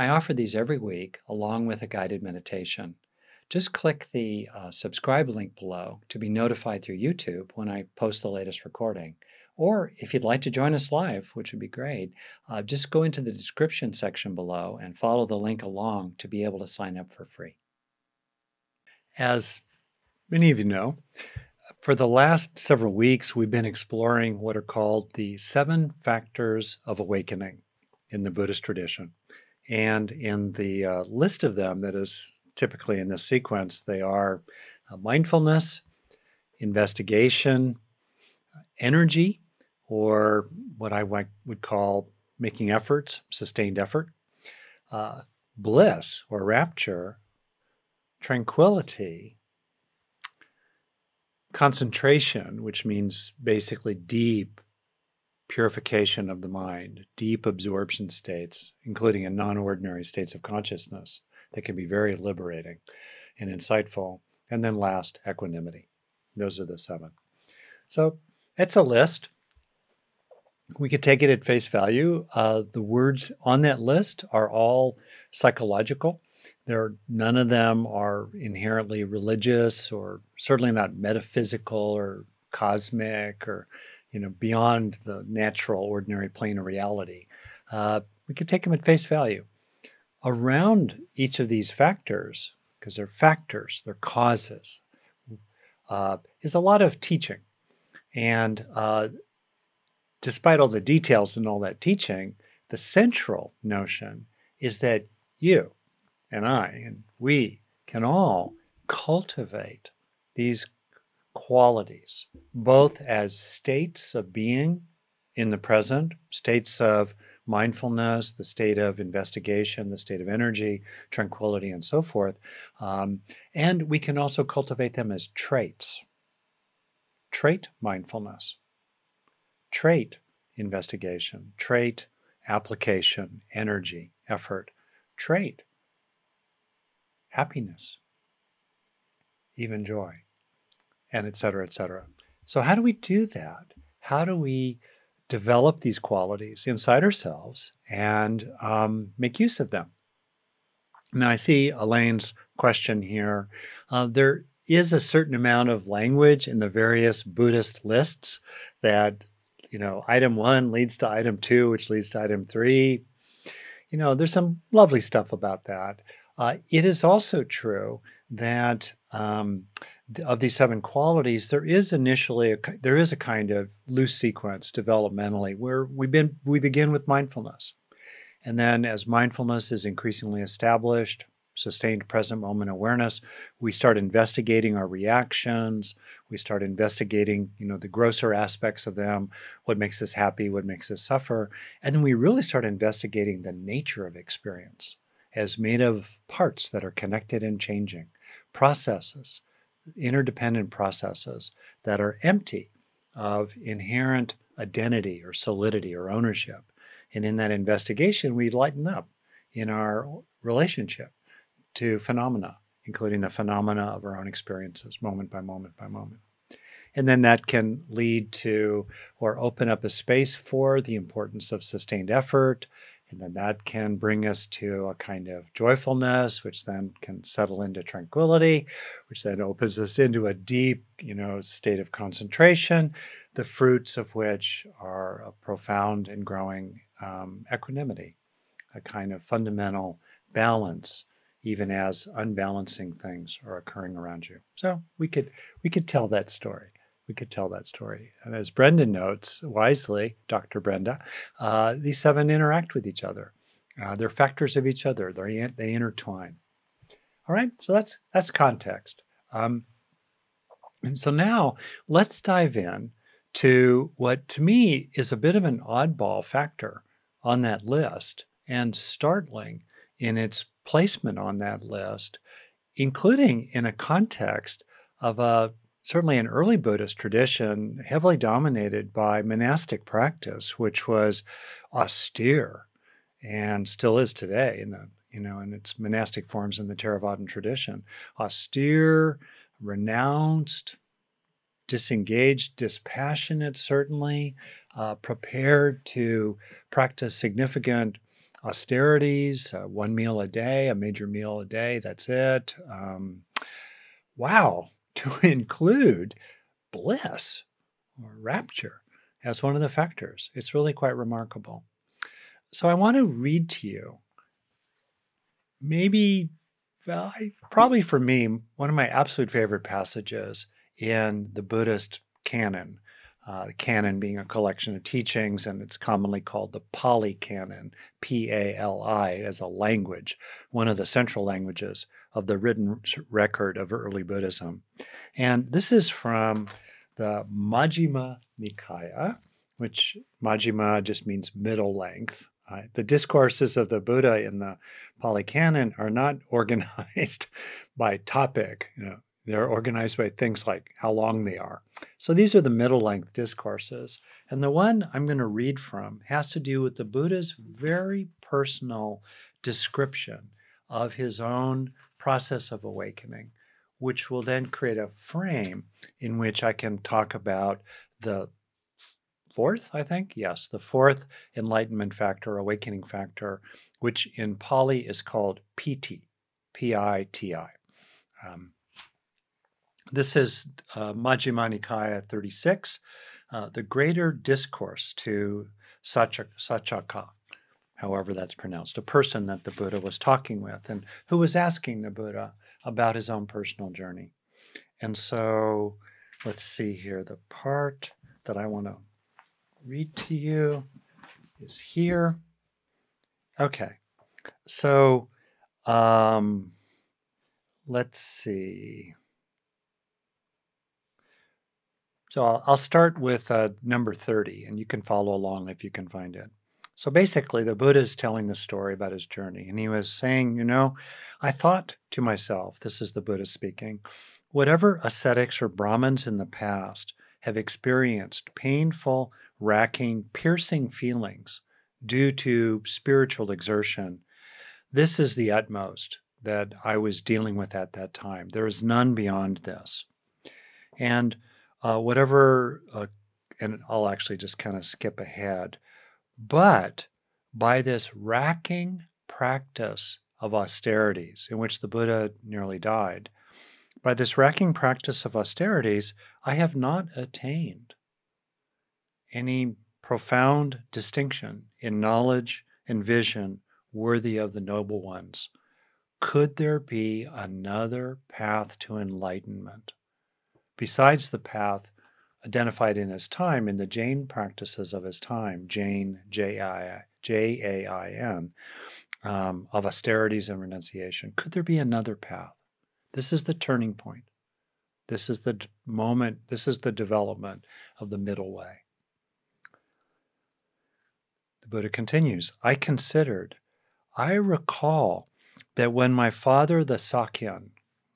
I offer these every week along with a guided meditation. Just click the uh, subscribe link below to be notified through YouTube when I post the latest recording. Or if you'd like to join us live, which would be great, uh, just go into the description section below and follow the link along to be able to sign up for free. As many of you know, for the last several weeks, we've been exploring what are called the seven factors of awakening in the Buddhist tradition. And in the uh, list of them that is typically in this sequence, they are uh, mindfulness, investigation, energy, or what I would call making efforts, sustained effort, uh, bliss or rapture, tranquility, concentration, which means basically deep purification of the mind, deep absorption states, including in non ordinary states of consciousness that can be very liberating and insightful. And then last, equanimity. Those are the seven. So it's a list. We could take it at face value. Uh, the words on that list are all psychological. There, none of them are inherently religious, or certainly not metaphysical or cosmic, or you know beyond the natural, ordinary plane of reality. Uh, we could take them at face value. Around each of these factors, because they're factors, they're causes, uh, is a lot of teaching, and uh, despite all the details and all that teaching, the central notion is that you, and I and we can all cultivate these qualities, both as states of being in the present, states of mindfulness, the state of investigation, the state of energy, tranquility, and so forth. Um, and we can also cultivate them as traits. Trait mindfulness, trait investigation, trait application, energy, effort, trait happiness, even joy, and et cetera, et cetera. So, how do we do that? How do we develop these qualities inside ourselves and um, make use of them? Now, I see Elaine's question here. Uh, there is a certain amount of language in the various Buddhist lists that, you know, item one leads to item two, which leads to item three. You know, there's some lovely stuff about that. Uh, it is also true that um, of these seven qualities, there is initially a, there is a kind of loose sequence developmentally where we been we begin with mindfulness, and then as mindfulness is increasingly established, sustained present moment awareness, we start investigating our reactions. We start investigating, you know, the grosser aspects of them, what makes us happy, what makes us suffer, and then we really start investigating the nature of experience as made of parts that are connected and changing, processes, interdependent processes that are empty of inherent identity or solidity or ownership. And in that investigation, we lighten up in our relationship to phenomena, including the phenomena of our own experiences, moment by moment by moment. And then that can lead to or open up a space for the importance of sustained effort, and then that can bring us to a kind of joyfulness, which then can settle into tranquility, which then opens us into a deep, you know, state of concentration, the fruits of which are a profound and growing um, equanimity, a kind of fundamental balance, even as unbalancing things are occurring around you. So we could we could tell that story we could tell that story. And as Brendan notes wisely, Dr. Brenda, uh, these seven interact with each other. Uh, they're factors of each other. They they intertwine. All right, so that's that's context. Um, and so now let's dive in to what to me is a bit of an oddball factor on that list and startling in its placement on that list, including in a context of a certainly an early Buddhist tradition heavily dominated by monastic practice, which was austere and still is today in the you know in its monastic forms in the Theravadan tradition. Austere, renounced, disengaged, dispassionate, certainly, uh, prepared to practice significant austerities, uh, one meal a day, a major meal a day, that's it. Um, wow, to include bliss or rapture as one of the factors. It's really quite remarkable. So I want to read to you maybe, well, I, probably for me, one of my absolute favorite passages in the Buddhist canon. Uh, the canon being a collection of teachings, and it's commonly called the Pali Canon, P A L I, as a language, one of the central languages of the written record of early Buddhism. And this is from the Majjhima Nikaya, which Majjhima just means middle length. Uh, the discourses of the Buddha in the Pali Canon are not organized by topic. You know, they're organized by things like how long they are. So these are the middle length discourses. And the one I'm going to read from has to do with the Buddha's very personal description of his own process of awakening, which will then create a frame in which I can talk about the fourth, I think, yes, the fourth enlightenment factor, awakening factor, which in Pali is called piti, P I T I. Um, this is uh, Majjhima Nikaya 36, uh, the greater discourse to Saccaka, however that's pronounced, a person that the Buddha was talking with and who was asking the Buddha about his own personal journey. And so let's see here. The part that I want to read to you is here. Okay. So um, let's see. So I'll, I'll start with uh, number 30, and you can follow along if you can find it. So basically, the Buddha is telling the story about his journey, and he was saying, You know, I thought to myself, this is the Buddha speaking, whatever ascetics or Brahmins in the past have experienced painful, racking, piercing feelings due to spiritual exertion, this is the utmost that I was dealing with at that time. There is none beyond this. And uh, whatever, uh, and I'll actually just kind of skip ahead. But by this racking practice of austerities, in which the Buddha nearly died, by this racking practice of austerities, I have not attained any profound distinction in knowledge and vision worthy of the noble ones. Could there be another path to enlightenment? Besides the path identified in his time in the Jain practices of his time, Jain, J A I N, um, of austerities and renunciation. Could there be another path? This is the turning point. This is the moment, this is the development of the middle way. The Buddha continues I considered, I recall that when my father, the Sakyan,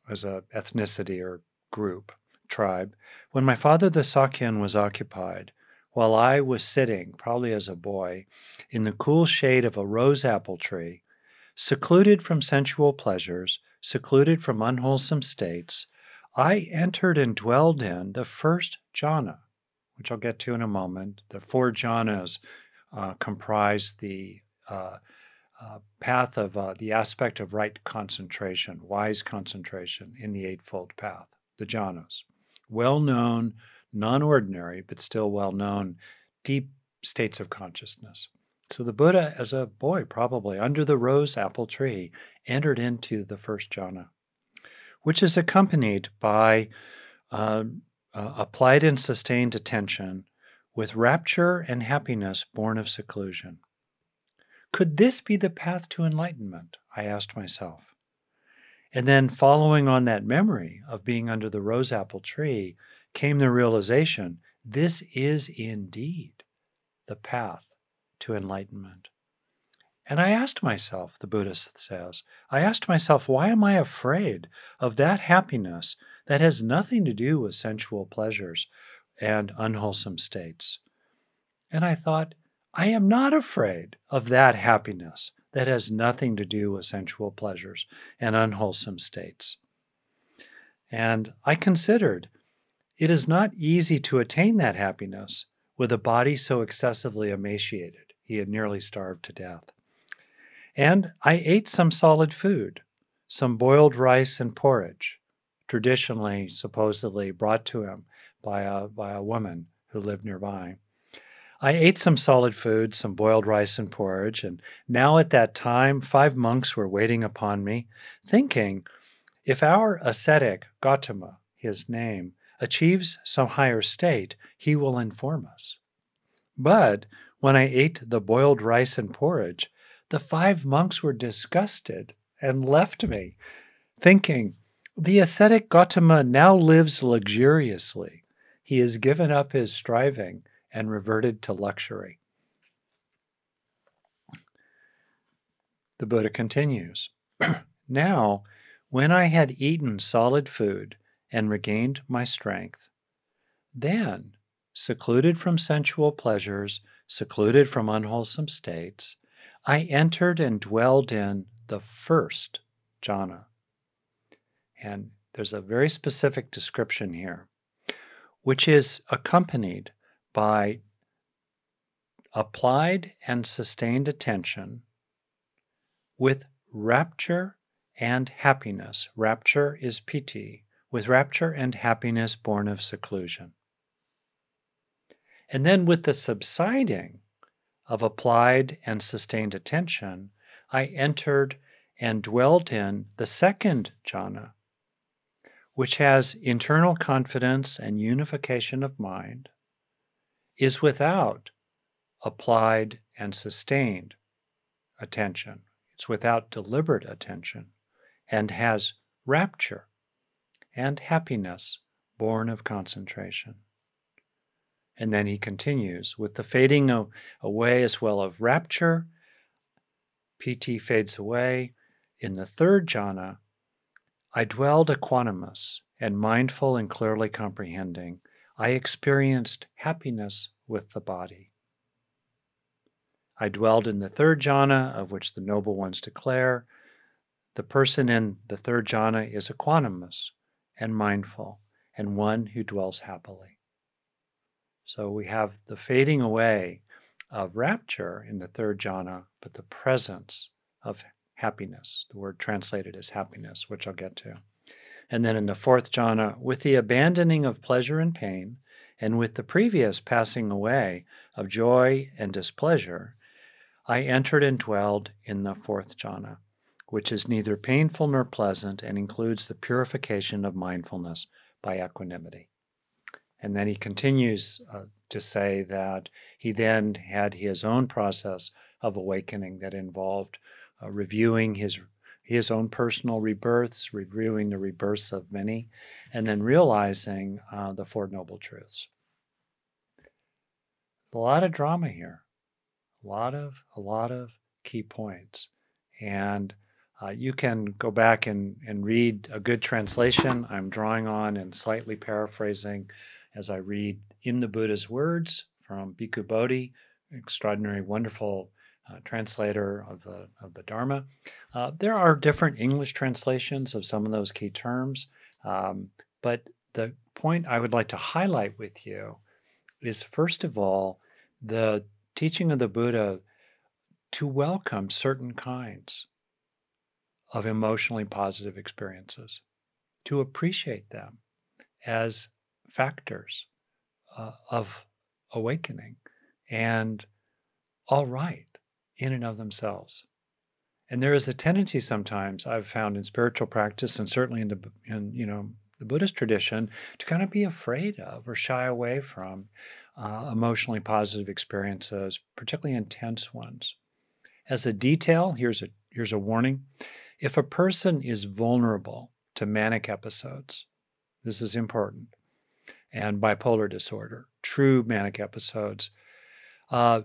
as a ethnicity or group, tribe, when my father the Sakyan was occupied, while I was sitting, probably as a boy, in the cool shade of a rose apple tree, secluded from sensual pleasures, secluded from unwholesome states, I entered and dwelled in the first jhana, which I'll get to in a moment. The four jhanas uh, comprise the uh, uh, path of uh, the aspect of right concentration, wise concentration in the Eightfold Path, the jhanas well known, non ordinary, but still well known, deep states of consciousness. So the Buddha, as a boy, probably under the rose apple tree, entered into the first jhana, which is accompanied by uh, uh, applied and sustained attention with rapture and happiness born of seclusion. Could this be the path to enlightenment? I asked myself. And then, following on that memory of being under the rose apple tree, came the realization this is indeed the path to enlightenment. And I asked myself, the Buddhist says, I asked myself, why am I afraid of that happiness that has nothing to do with sensual pleasures and unwholesome states? And I thought, I am not afraid of that happiness that has nothing to do with sensual pleasures and unwholesome states. And I considered it is not easy to attain that happiness with a body so excessively emaciated. He had nearly starved to death. And I ate some solid food, some boiled rice and porridge, traditionally, supposedly brought to him by a, by a woman who lived nearby. I ate some solid food, some boiled rice and porridge, and now at that time five monks were waiting upon me, thinking, if our ascetic Gautama, his name, achieves some higher state, he will inform us. But when I ate the boiled rice and porridge, the five monks were disgusted and left me, thinking, the ascetic Gautama now lives luxuriously. He has given up his striving and reverted to luxury. The Buddha continues Now, when I had eaten solid food and regained my strength, then, secluded from sensual pleasures, secluded from unwholesome states, I entered and dwelled in the first jhana. And there's a very specific description here, which is accompanied by applied and sustained attention with rapture and happiness. Rapture is piti, with rapture and happiness born of seclusion. And then with the subsiding of applied and sustained attention, I entered and dwelt in the second jhana, which has internal confidence and unification of mind, is without applied and sustained attention. It's without deliberate attention and has rapture and happiness born of concentration. And then he continues with the fading away as well of rapture. piti fades away. In the third jhana, I dwelled equanimous and mindful and clearly comprehending. I experienced happiness with the body. I dwelled in the third jhana, of which the noble ones declare the person in the third jhana is equanimous and mindful, and one who dwells happily. So we have the fading away of rapture in the third jhana, but the presence of happiness, the word translated as happiness, which I'll get to. And then in the fourth jhana, with the abandoning of pleasure and pain, and with the previous passing away of joy and displeasure, I entered and dwelled in the fourth jhana, which is neither painful nor pleasant and includes the purification of mindfulness by equanimity. And then he continues uh, to say that he then had his own process of awakening that involved uh, reviewing his his own personal rebirths, reviewing the rebirths of many, and then realizing uh, the Four Noble Truths. A lot of drama here, a lot of a lot of key points, and uh, you can go back and, and read a good translation. I'm drawing on and slightly paraphrasing as I read In the Buddha's Words from Bhikkhu Bodhi, extraordinary, wonderful uh, translator of the, of the Dharma. Uh, there are different English translations of some of those key terms, um, but the point I would like to highlight with you is first of all, the teaching of the Buddha to welcome certain kinds of emotionally positive experiences, to appreciate them as factors uh, of awakening and all right in and of themselves. And there is a tendency sometimes I've found in spiritual practice and certainly in the in you know the Buddhist tradition to kind of be afraid of or shy away from uh, emotionally positive experiences, particularly intense ones. As a detail, here's a here's a warning. If a person is vulnerable to manic episodes, this is important, and bipolar disorder, true manic episodes. Uh,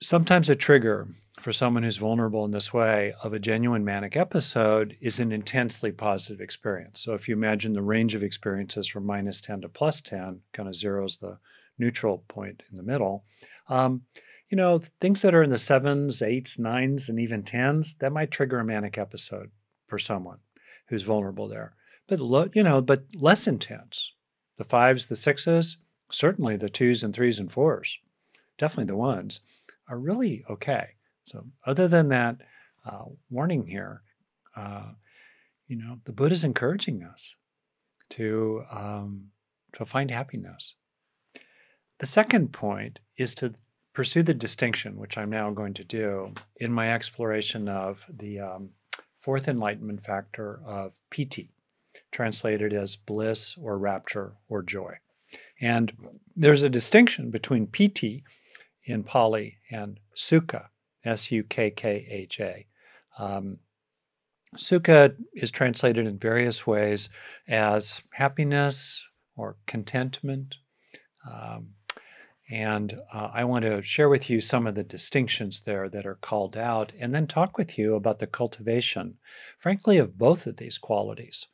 sometimes a trigger for someone who's vulnerable in this way of a genuine manic episode is an intensely positive experience. So if you imagine the range of experiences from minus 10 to plus 10, kind of zeros the neutral point in the middle. Um, you know, things that are in the sevens, eights, nines, and even tens, that might trigger a manic episode for someone who's vulnerable there but lo- you know, but less intense. The fives, the sixes, certainly the twos and threes and fours, definitely the ones are really okay. So, other than that uh, warning here, uh, you know, the Buddha is encouraging us to um, to find happiness. The second point is to pursue the distinction, which I'm now going to do in my exploration of the um, fourth enlightenment factor of piti, translated as bliss or rapture or joy. And there's a distinction between piti in Pali and sukha, S U K K H A. Um, sukha is translated in various ways as happiness or contentment. Um, and uh, I want to share with you some of the distinctions there that are called out, and then talk with you about the cultivation, frankly, of both of these qualities.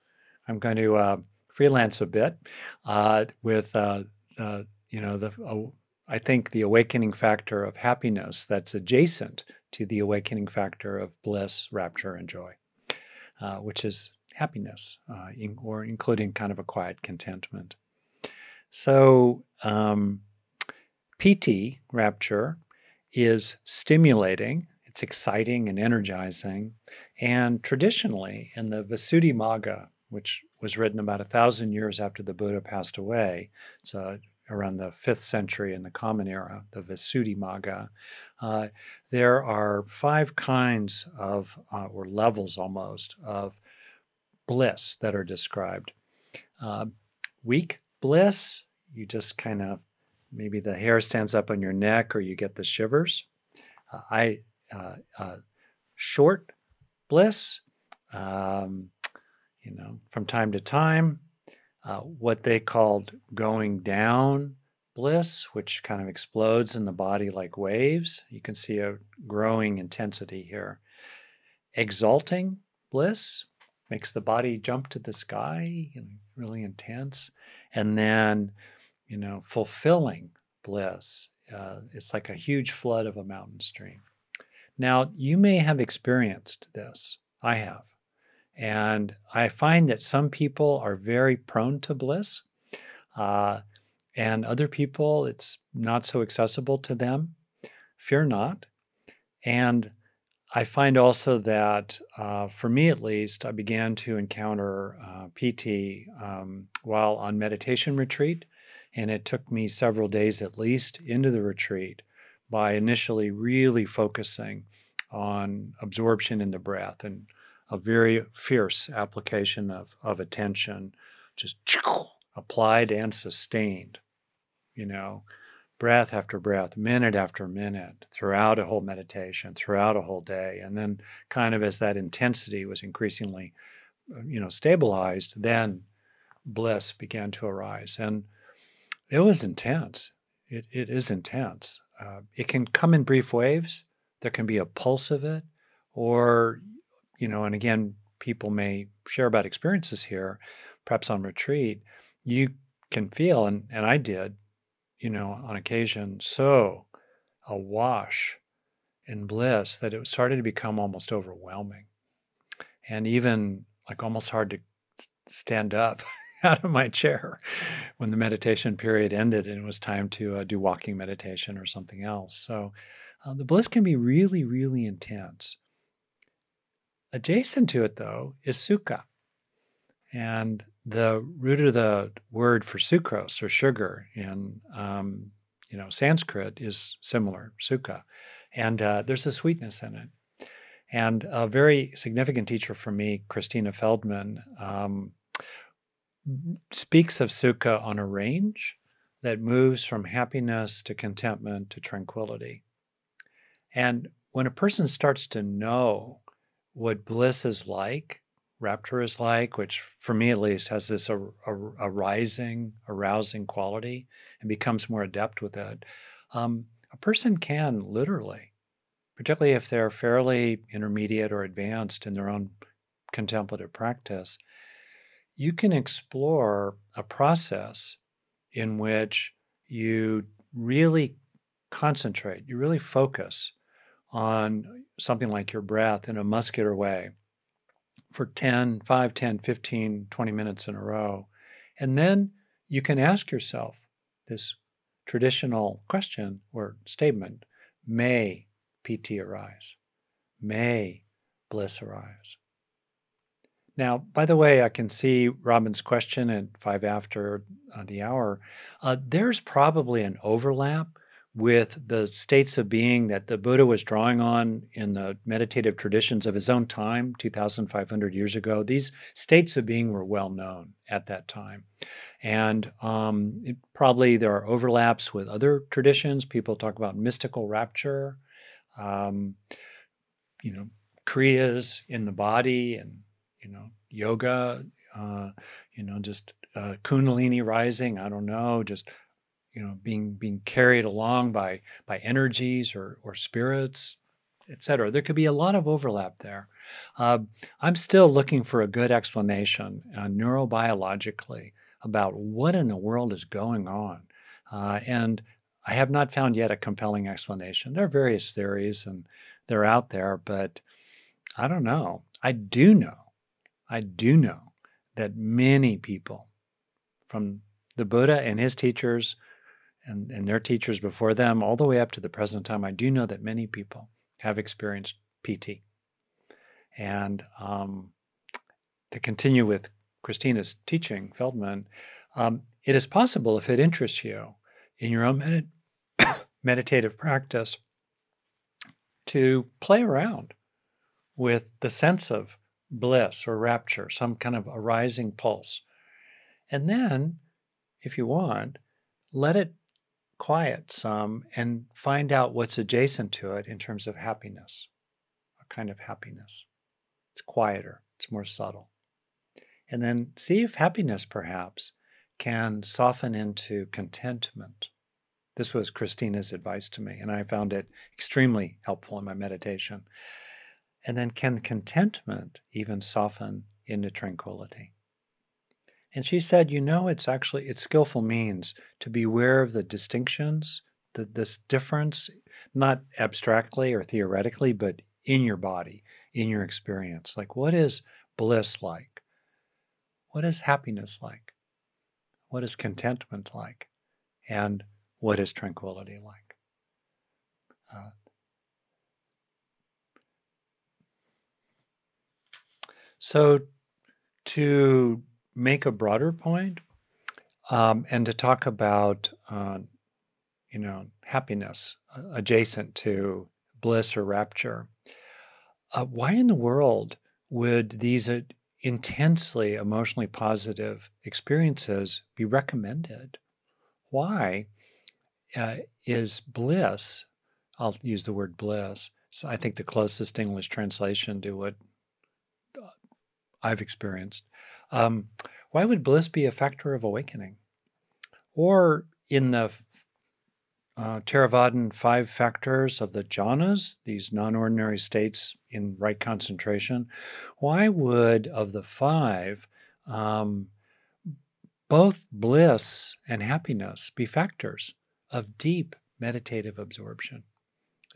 I'm going to uh, freelance a bit uh, with, uh, uh, you know, the uh, I think the awakening factor of happiness that's adjacent to the awakening factor of bliss, rapture, and joy, which is happiness, in, or including kind of a quiet contentment. So. Um, piti, rapture, is stimulating, it's exciting and energizing. And traditionally, in the Visuddhimagga, which was written about a thousand years after the Buddha passed away, so around the fifth century in the Common Era, the Visuddhimagga, uh, there are five kinds of, uh, or levels almost, of bliss that are described. Uh, weak bliss, you just kind of maybe the hair stands up on your neck or you get the shivers. Uh, I uh, uh, short bliss, um, you know, from time to time. Uh, what they called going down bliss, which kind of explodes in the body like waves. You can see a growing intensity here. Exalting bliss makes the body jump to the sky, you know, really intense. And then you know, fulfilling bliss. Uh, it's like a huge flood of a mountain stream. Now, you may have experienced this. I have. And I find that some people are very prone to bliss, uh, and other people, it's not so accessible to them. Fear not. And I find also that, uh, for me at least, I began to encounter uh, piti um, while on meditation retreat. And it took me several days at least into the retreat by initially really focusing on absorption in the breath and a very fierce application of, of attention, just applied and sustained, you know, breath after breath, minute after minute, throughout a whole meditation, throughout a whole day. And then, kind of as that intensity was increasingly, uh, you know, stabilized, then bliss began to arise. And it was intense. It, it is intense. Uh, it can come in brief waves. There can be a pulse of it, or, you know, and again, people may share about experiences here, perhaps on retreat. You can feel, and, and I did, you know, on occasion, so awash in bliss that it started to become almost overwhelming and even like almost hard to stand up out of my chair when the meditation period ended and it was time to uh, do walking meditation or something else. So uh, the bliss can be really, really intense. Adjacent to it, though, is sukha. And the root of the word for sucrose or sugar in um, you know Sanskrit is similar, sukha, and uh, there's a sweetness in it. And a very significant teacher for me, Christina Feldman, um, speaks of sukha on a range that moves from happiness to contentment to tranquility. And when a person starts to know what bliss is like, rapture is like, which for me at least has this arising, arousing quality and becomes more adept with it, um, a person can literally, particularly if they're fairly intermediate or advanced in their own contemplative practice, you can explore a process in which you really concentrate, you really focus on something like your breath in a muscular way for 10, 5, 10, 15, 20 minutes in a row. And then you can ask yourself this traditional question or statement May piti arise. May bliss arise. Now, by the way, I can see Robin's question at five after uh, the hour. Uh, there's probably an overlap with the states of being that the Buddha was drawing on in the meditative traditions of his own time, 2,500 years ago. These states of being were well known at that time. And um, it, probably there are overlaps with other traditions. People talk about mystical rapture, um, you know, kriyas in the body and you know, yoga, uh, you know, just uh, kundalini rising. I don't know, just you know, being being carried along by by energies or or spirits, etc. There could be a lot of overlap there. Uh, I'm still looking for a good explanation uh, neurobiologically about what in the world is going on, uh, and I have not found yet a compelling explanation. There are various theories and they're out there, but I don't know. I do know I do know that many people from the Buddha and his teachers and, and their teachers before them, all the way up to the present time, I do know that many people have experienced piti. And um, to continue with Christina's teaching, Feldman, um, it is possible if it interests you in your own med- meditative practice to play around with the sense of bliss or rapture, some kind of arising pulse. And then, if you want, let it quiet some and find out what's adjacent to it in terms of happiness, a kind of happiness. It's quieter, it's more subtle. And then see if happiness perhaps can soften into contentment. This was Christina's advice to me, and I found it extremely helpful in my meditation. And then can contentment even soften into tranquility? And she said, you know, it's actually it's skillful means to be aware of the distinctions, the, this difference, not abstractly or theoretically, but in your body, in your experience. Like, what is bliss like? What is happiness like? What is contentment like? And what is tranquility like? Uh, So, to make a broader point, um, and to talk about, uh, you know, happiness uh, adjacent to bliss or rapture, uh, why in the world would these uh, intensely emotionally positive experiences be recommended? Why uh, is bliss? I'll use the word bliss. So I think the closest English translation to what I've experienced. Um, why would bliss be a factor of awakening? Or in the uh, five factors of the jhanas, these non ordinary states in right concentration, why would, of the five, um, both bliss and happiness be factors of deep meditative absorption?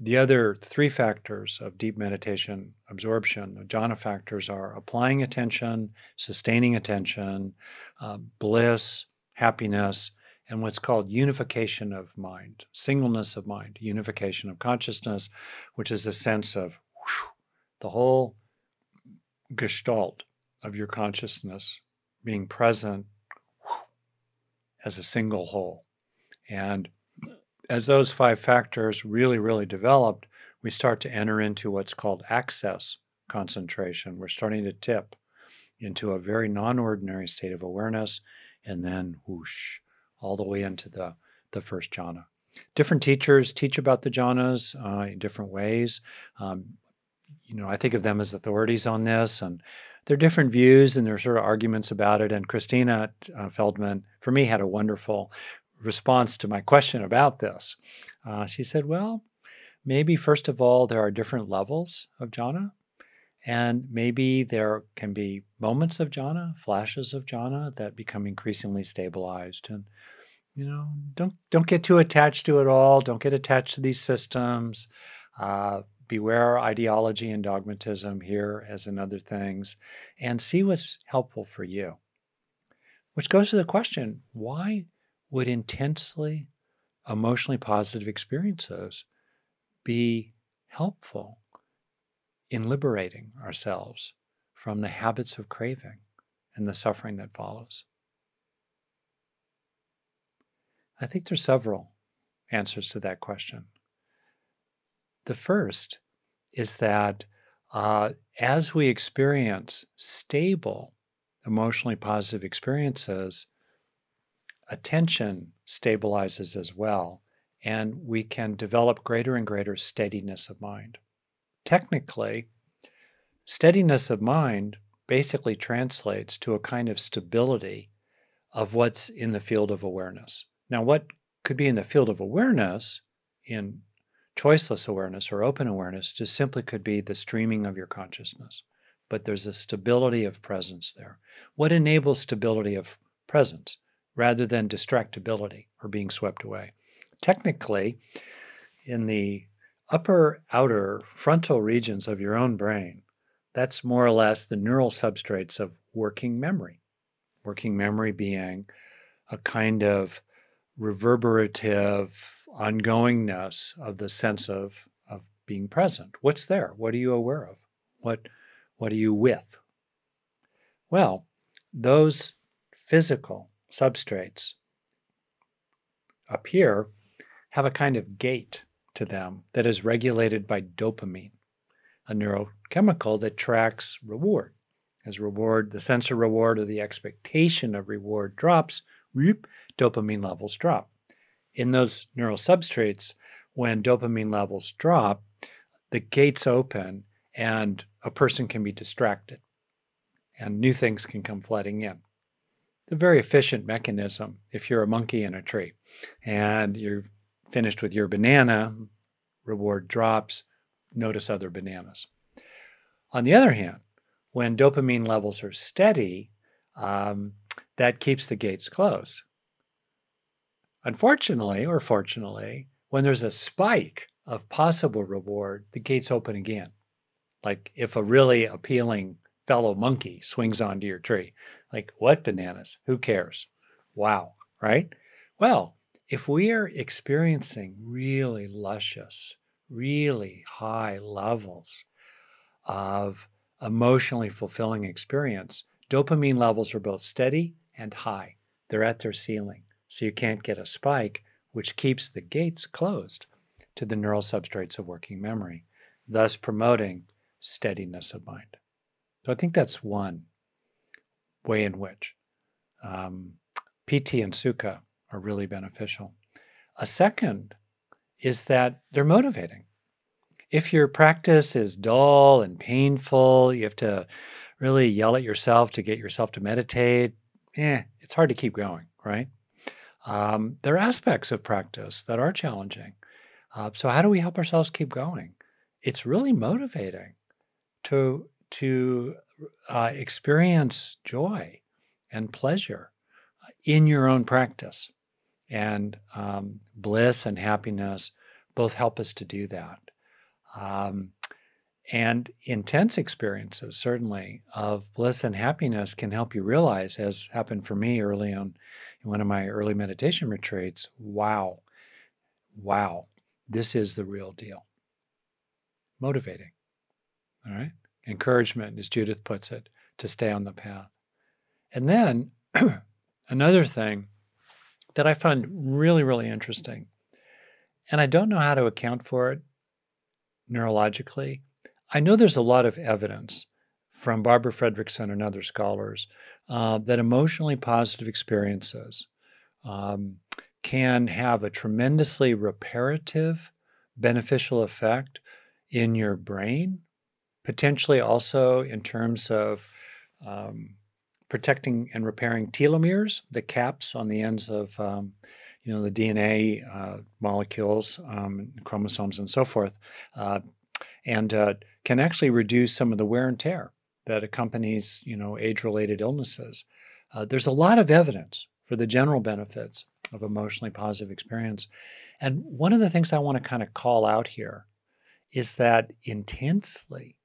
The other three factors of deep meditation absorption, the jhana factors, are applying attention, sustaining attention, uh, bliss, happiness, and what's called unification of mind, singleness of mind, unification of consciousness, which is a sense of the whole gestalt of your consciousness being present as a single whole. And as those five factors really, really developed, we start to enter into what's called access concentration. We're starting to tip into a very non ordinary state of awareness and then whoosh, all the way into the, the first jhana. Different teachers teach about the jhanas uh, in different ways. Um, you know, I think of them as authorities on this, and there are different views and there are sort of arguments about it. And Christina uh, Feldman, for me, had a wonderful response to my question about this. Uh, she said, Well, maybe first of all, there are different levels of jhana. And maybe there can be moments of jhana, flashes of jhana that become increasingly stabilized. And you know, don't don't get too attached to it all. Don't get attached to these systems. Uh, beware ideology and dogmatism here as in other things, and see what's helpful for you. Which goes to the question: Why would intensely emotionally positive experiences be helpful in liberating ourselves from the habits of craving and the suffering that follows? I think there's several answers to that question. The first is that uh, as we experience stable, emotionally positive experiences, attention stabilizes as well, and we can develop greater and greater steadiness of mind. Technically, steadiness of mind basically translates to a kind of stability of what's in the field of awareness. Now, what could be in the field of awareness in choiceless awareness or open awareness just simply could be the streaming of your consciousness. But there's a stability of presence there. What enables stability of presence rather than distractibility or being swept away? Technically, in the upper outer frontal regions of your own brain, that's more or less the neural substrates of working memory. Working memory being a kind of reverberative ongoingness of the sense of, of being present. What's there? What are you aware of? What, what are you with? Well, those physical substrates up here have a kind of gate to them that is regulated by dopamine, a neurochemical that tracks reward. As reward, the sense of reward or the expectation of reward drops, whoop, dopamine levels drop. In those neural substrates, when dopamine levels drop, the gates open and a person can be distracted and new things can come flooding in. It's a very efficient mechanism if you're a monkey in a tree and you're finished with your banana, reward drops, notice other bananas. On the other hand, when dopamine levels are steady, um, that keeps the gates closed. Unfortunately, or fortunately, when there's a spike of possible reward, the gates open again. Like if a really appealing fellow monkey swings onto your tree, like what bananas? Who cares? Wow, right? Well, if we are experiencing really luscious, really high levels of emotionally fulfilling experience, dopamine levels are both steady and high. They're at their ceiling so you can't get a spike, which keeps the gates closed to the neural substrates of working memory, thus promoting steadiness of mind. So I think that's one way in which um, piti and Sukha are really beneficial. A second is that they're motivating. If your practice is dull and painful, you have to really yell at yourself to get yourself to meditate, eh, it's hard to keep going, right? Um, there are aspects of practice that are challenging. Uh, so, how do we help ourselves keep going? It's really motivating to to uh, experience joy and pleasure in your own practice, and um, bliss and happiness both help us to do that. Um, and intense experiences, certainly, of bliss and happiness can help you realize, as happened for me early on in one of my early meditation retreats wow, wow, this is the real deal. Motivating. All right? Encouragement, as Judith puts it, to stay on the path. And then another thing that I find really, really interesting, and I don't know how to account for it neurologically. I know there's a lot of evidence from Barbara Fredrickson and other scholars uh, that emotionally positive experiences um, can have a tremendously reparative, beneficial effect in your brain, potentially also in terms of um, protecting and repairing telomeres, the caps on the ends of um, you know the DNA uh, molecules, um, chromosomes, and so forth, uh, and uh, can actually reduce some of the wear and tear that accompanies, you know, age-related illnesses. Uh, there's a lot of evidence for the general benefits of emotionally positive experience. And one of the things I want to kind of call out here is that intensely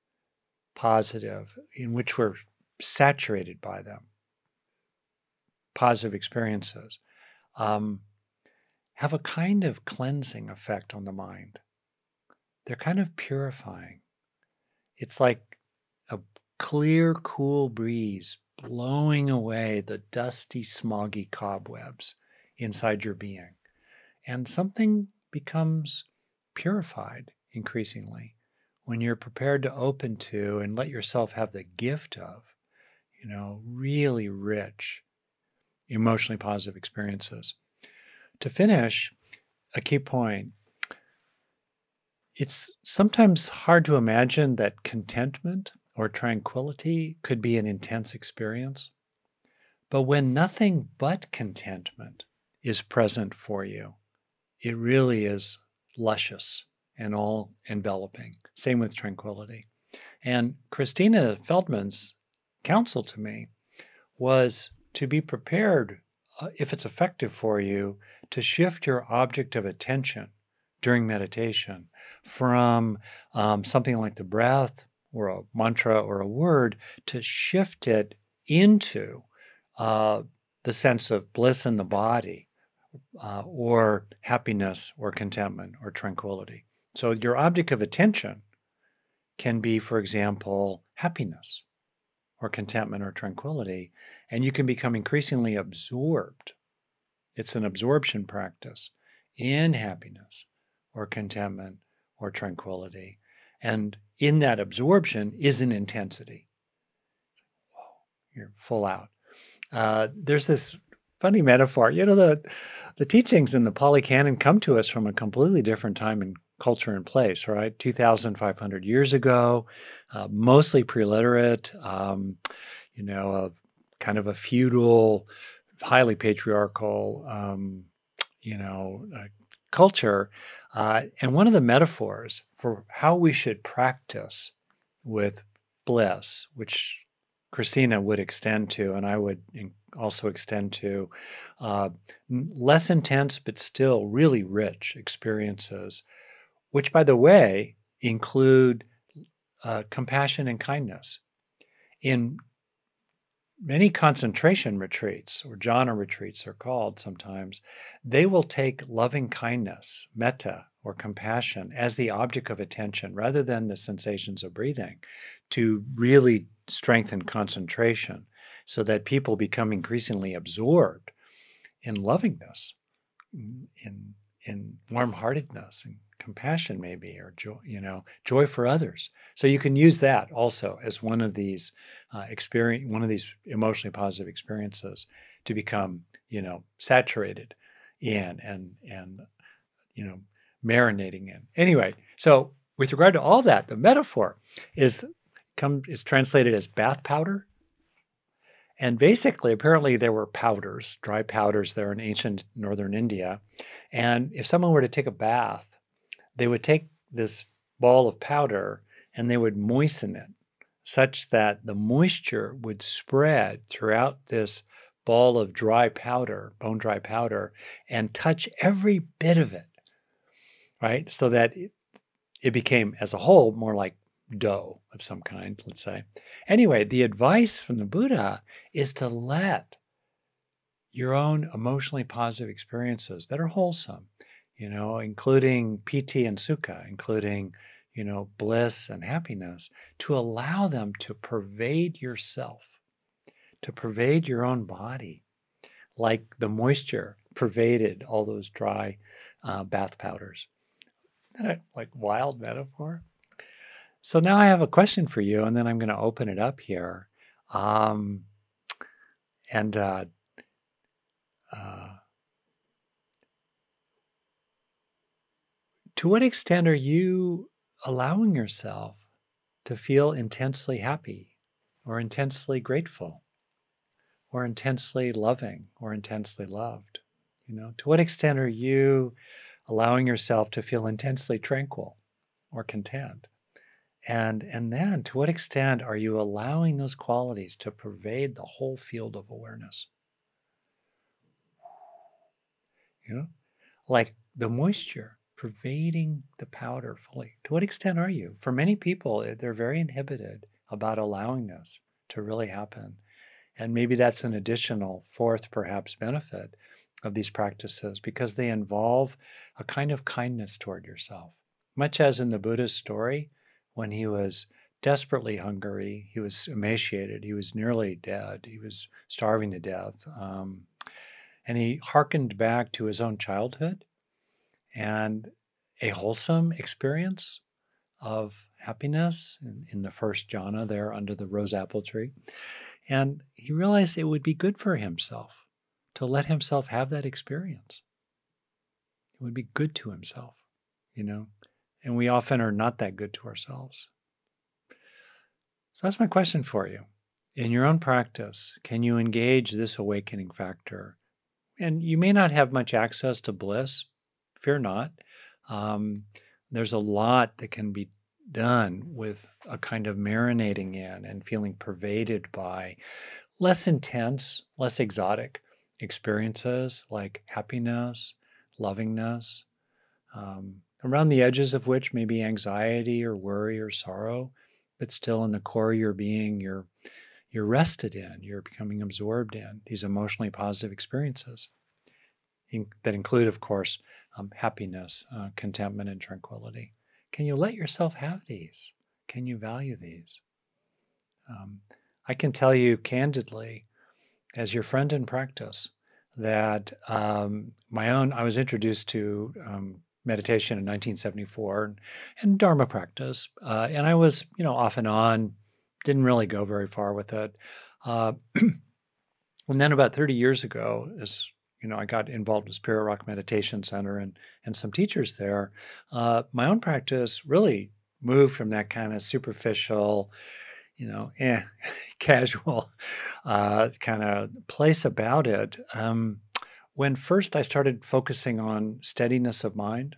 positive, in which we're saturated by them, positive experiences, um, have a kind of cleansing effect on the mind. they're kind of purifying. It's like a clear, cool breeze blowing away the dusty, smoggy cobwebs inside your being. And something becomes purified increasingly when you're prepared to open to and let yourself have the gift of, you know, really rich, emotionally positive experiences. To finish, a key point it's sometimes hard to imagine that contentment or tranquility could be an intense experience. But when nothing but contentment is present for you, it really is luscious and all enveloping. Same with tranquility. And Christina Feldman's counsel to me was to be prepared, uh, if it's effective for you, to shift your object of attention during meditation from um, something like the breath or a mantra or a word to shift it into uh, the sense of bliss in the body uh, or happiness or contentment or tranquility. So your object of attention can be, for example, happiness or contentment or tranquility, and you can become increasingly absorbed. It's an absorption practice in happiness or contentment or tranquility. And in that absorption is an intensity. Whoa, you're full out. Uh, there's this funny metaphor. You know, the the teachings in the Pali Canon come to us from a completely different time and culture in place, right? 2,500 years ago, uh, mostly pre-literate, um, you know, a, kind of a feudal, highly patriarchal, um, you know, uh, culture. Uh, and one of the metaphors for how we should practice with bliss, which Christina would extend to, and I would also extend to uh, less intense but still really rich experiences, which, by the way, include uh, compassion and kindness. In many concentration retreats, or jhana retreats are called sometimes, they will take loving kindness, metta, or compassion as the object of attention rather than the sensations of breathing to really strengthen concentration so that people become increasingly absorbed in lovingness, in, in warm-heartedness and compassion maybe or joy you know joy for others. So you can use that also as one of these uh, experience one of these emotionally positive experiences to become you know saturated in and and you know marinating in. Anyway so with regard to all that the metaphor is come is translated as bath powder. And basically, apparently, there were powders, dry powders there in ancient northern India. And if someone were to take a bath, they would take this ball of powder and they would moisten it such that the moisture would spread throughout this ball of dry powder, bone dry powder, and touch every bit of it, right? So that it, became, as a whole, more like dough of some kind, let's say. Anyway, the advice from the Buddha is to let your own emotionally positive experiences that are wholesome, you know, including piti and sukha, including, you know, bliss and happiness, to allow them to pervade yourself, to pervade your own body, like the moisture pervaded all those dry uh, bath powders. Isn't that a, like wild metaphor? So now I have a question for you, and then I'm going to open it up here. Um, and uh, uh, to what extent are you allowing yourself to feel intensely happy or intensely grateful or intensely loving or intensely loved? You know, to what extent are you allowing yourself to feel intensely tranquil or content? And, and then to what extent are you allowing those qualities to pervade the whole field of awareness? You know, like the moisture pervading the powder fully. To what extent are you? For many people, eh, they're very inhibited about allowing this to really happen. And maybe that's an additional fourth, perhaps, benefit of these practices because they involve a kind of kindness toward yourself much as in the Buddha's story, when he was desperately hungry, he was emaciated, he was nearly dead, he was starving to death. Um, and he hearkened back to his own childhood and a wholesome experience of happiness in, in the first jhana there under the rose apple tree. And he realized it would be good for himself to let himself have that experience. It would be good to himself, you know? And we often are not that good to ourselves. So that's my question for you. In your own practice, can you engage this awakening factor? And you may not have much access to bliss, fear not. Um, there's a lot that can be done with a kind of marinating in and feeling pervaded by less intense, less exotic experiences like happiness, lovingness, um, around the edges of which may be anxiety or worry or sorrow, but still in the core of your being, you're you're rested in, you're becoming absorbed in these emotionally positive experiences in, that include, of course, um, happiness, uh, contentment, and tranquility. Can you let yourself have these? Can you value these? Um, I can tell you candidly, as your friend in practice, that um, my own, I was introduced to um, meditation in 1974 and, and Dharma practice. Uh, and I was, you know, off and on, didn't really go very far with it. Uh, and then about 30 years ago, as you know, I got involved with Spirit Rock Meditation Center and and some teachers there. Uh, my own practice really moved from that kind of superficial, you know, eh, casual uh, kind of place about it. Um, when first I started focusing on steadiness of mind,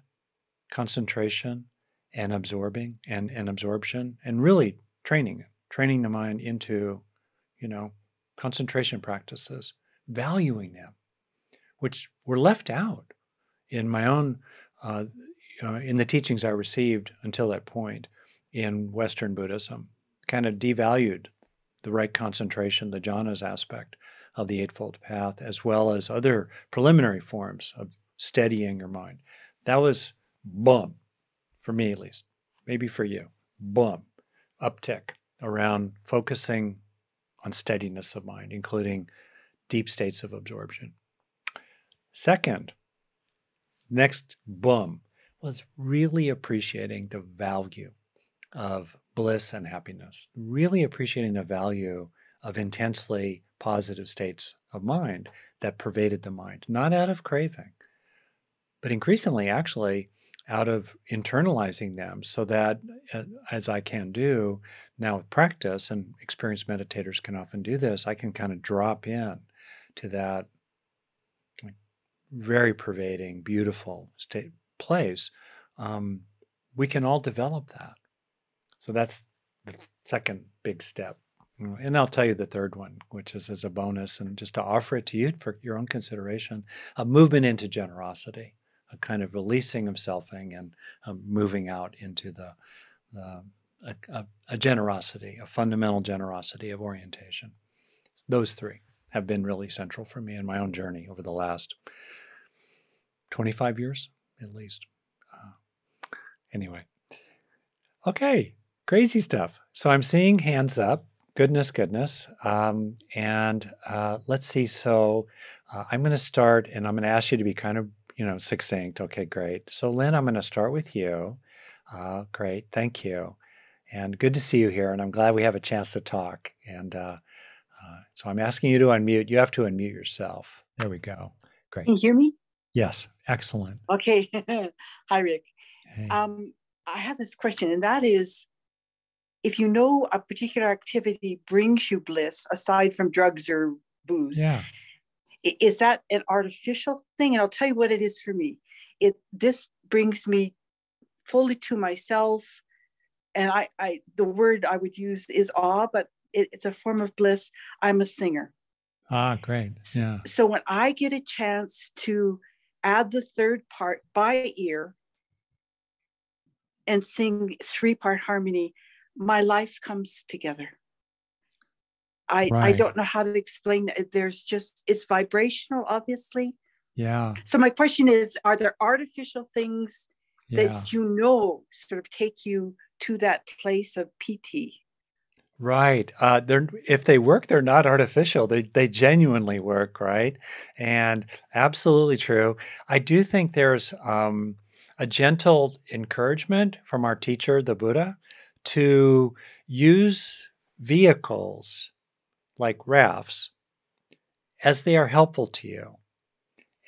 concentration, and absorbing and, and absorption, and really training training the mind into, you know, concentration practices, valuing them which were left out in my own uh, uh, in the teachings I received until that point in Western Buddhism, kind of devalued the right concentration, the jhanas aspect of the Eightfold Path, as well as other preliminary forms of steadying your mind. That was boom, for me at least, maybe for you, boom, uptick around focusing on steadiness of mind, including deep states of absorption. Second, next boom was really appreciating the value of bliss and happiness, really appreciating the value of intensely positive states of mind that pervaded the mind, not out of craving, but increasingly actually out of internalizing them so that, uh, as I can do now with practice, and experienced meditators can often do this, I can kind of drop in to that very pervading, beautiful state place, um, we can all develop that. So that's the second big step. And I'll tell you the third one, which is as a bonus, and just to offer it to you for your own consideration a movement into generosity, a kind of releasing of selfing and um, moving out into the, the a, a, a generosity, a fundamental generosity of orientation. Those three have been really central for me in my own journey over the last 25 years at least. Uh, anyway, okay, crazy stuff. So I'm seeing hands up. Goodness, goodness. Um, and uh, let's see. So uh, I'm going to start, and I'm going to ask you to be kind of, you know, succinct. Okay, great. So Lynn, I'm going to start with you. Uh, great, thank you, and good to see you here. And I'm glad we have a chance to talk. And uh, uh, so I'm asking you to unmute. You have to unmute yourself. There we go. Great. Can you hear me? Yes, excellent. Okay. Hi, Rick. Hey. Um, I have this question, and that is if you know a particular activity brings you bliss aside from drugs or booze, yeah. is that an artificial thing? And I'll tell you what it is for me. It this brings me fully to myself. And I, I the word I would use is awe, but it, it's a form of bliss. I'm a singer. Ah, great. Yeah. So when I get a chance to add the third part by ear and sing three part harmony, my life comes together. I, I don't know how to explain that. There's just, it's vibrational, obviously. Yeah. So, my question is Are there artificial things yeah. that you know sort of take you to that place of piti. Right. Uh, they're if they work, they're not artificial. They they genuinely work, right? And absolutely true. I do think there's um, a gentle encouragement from our teacher, the Buddha, to use vehicles like rafts as they are helpful to you,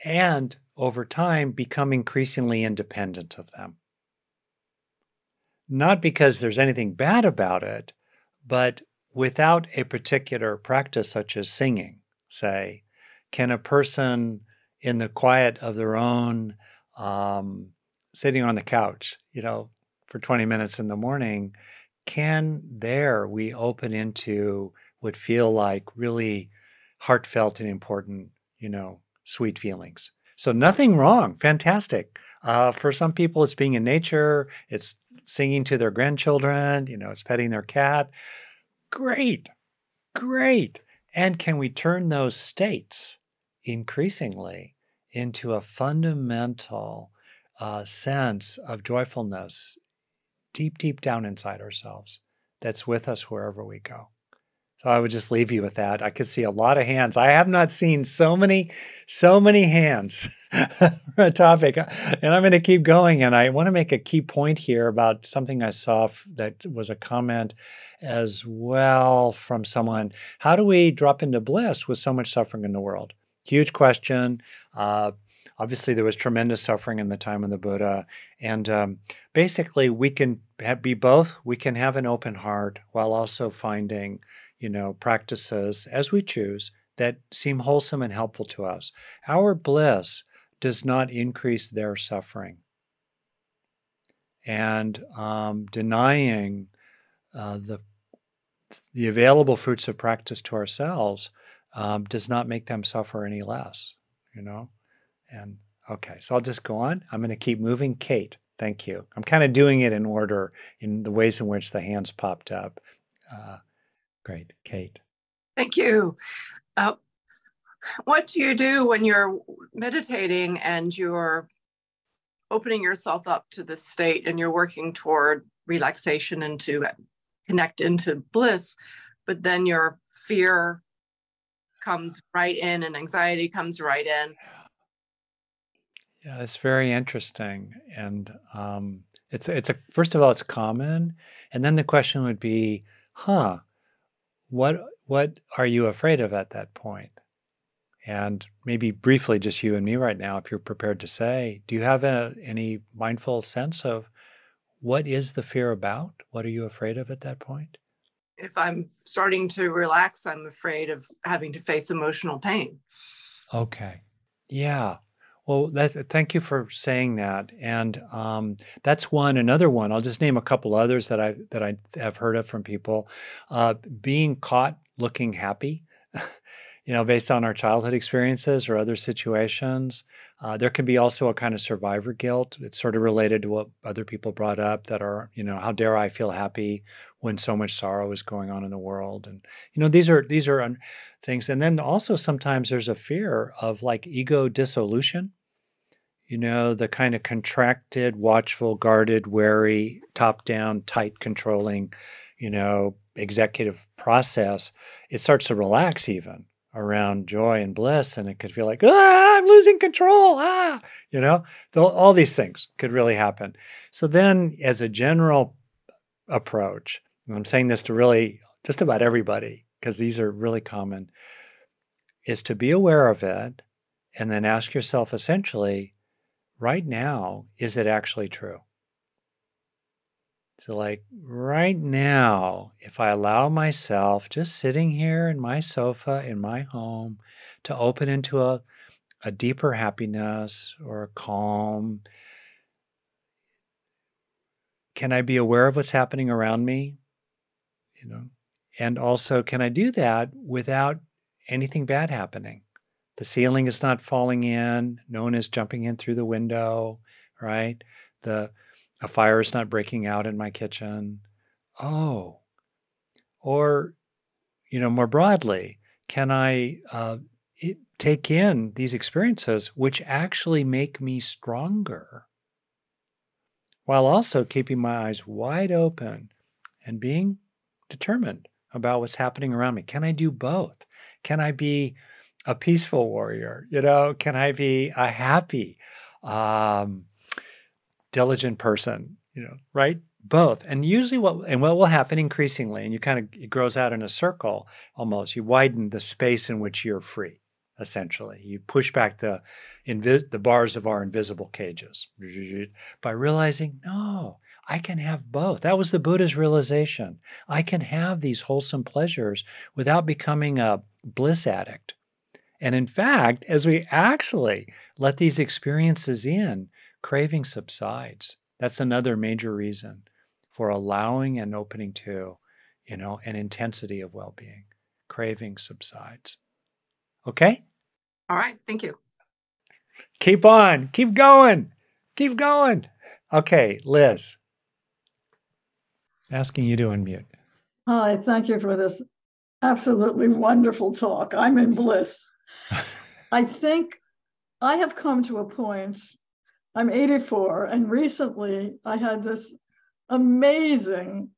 and over time become increasingly independent of them. Not because there's anything bad about it but without a particular practice, such as singing, say, can a person in the quiet of their own, um, sitting on the couch, you know, for 20 minutes in the morning, can there we open into what feel like really heartfelt and important, you know, sweet feelings? So nothing wrong. Fantastic. Uh, for some people, it's being in nature. It's singing to their grandchildren, you know, it's petting their cat. Great, great. And can we turn those states increasingly into a fundamental uh, sense of joyfulness deep, deep down inside ourselves that's with us wherever we go? So I would just leave you with that. I could see a lot of hands. I have not seen so many, so many hands for a topic, and I'm going to keep going. And I want to make a key point here about something I saw that was a comment as well from someone. How do we drop into bliss with so much suffering in the world? Huge question. Uh, obviously, there was tremendous suffering in the time of the Buddha, and um, basically, we can be both. We can have an open heart while also finding you know, practices as we choose that seem wholesome and helpful to us. Our bliss does not increase their suffering. And um, denying uh, the, the available fruits of practice to ourselves um, does not make them suffer any less, you know? And okay, so I'll just go on. I'm going to keep moving. Kate, thank you. I'm kind of doing it in order in the ways in which the hands popped up. Uh, Great. Kate. Thank you. Uh, what do you do when you're meditating and you're opening yourself up to this state and you're working toward relaxation and to connect into bliss, but then your fear comes right in and anxiety comes right in? Yeah, it's very interesting, and um, it's it's a first of all, it's common, and then the question would be, huh? What what are you afraid of at that point? And maybe briefly, just you and me right now, if you're prepared to say, do you have a, any mindful sense of what is the fear about? What are you afraid of at that point? If I'm starting to relax, I'm afraid of having to face emotional pain. Okay. Yeah. Well, thank you for saying that, and um, that's one. Another one, I'll just name a couple others that I that I have heard of from people. Uh, being caught looking happy, you know, based on our childhood experiences or other situations. Uh, there can be also a kind of survivor guilt. It's sort of related to what other people brought up that are, you know, how dare I feel happy when so much sorrow is going on in the world, and you know, these are these are things. And then also sometimes there's a fear of like ego dissolution you know, the kind of contracted, watchful, guarded, wary, top down, tight, controlling, you know, executive process, it starts to relax even around joy and bliss. And it could feel like, ah, I'm losing control. Ah, you know, all these things could really happen. So then, as a general approach, I'm saying this to really just about everybody because these are really common, is to be aware of it and then ask yourself essentially, right now, is it actually true? So, like right now, if I allow myself just sitting here in my sofa in my home to open into a, a deeper happiness or a calm, can I be aware of what's happening around me? You know, and also, can I do that without anything bad happening? The ceiling is not falling in. No one is jumping in through the window, right? The a fire is not breaking out in my kitchen. Oh, or you know, more broadly, can I uh, take in these experiences which actually make me stronger? while also keeping my eyes wide open and being determined about what's happening around me. Can I do both? Can I be a peaceful warrior? You know, can I be a happy, um, diligent person? You know, right? Both. And usually, what and what will happen increasingly, and you kind of it grows out in a circle almost. You widen the space in which you're free. Essentially, you push back the invi- the bars of our invisible cages by realizing, no, I can have both. That was the Buddha's realization. I can have these wholesome pleasures without becoming a bliss addict. And in fact, as we actually let these experiences in, craving subsides. That's another major reason for allowing and opening to, you know, an intensity of well-being. Craving subsides. Okay? All right. Thank you. Keep on. Keep going. Keep going. Okay, Liz. Asking you to unmute. Hi, thank you for this absolutely wonderful talk. I'm in bliss. I think I have come to a point, I'm 84, and recently I had this amazing,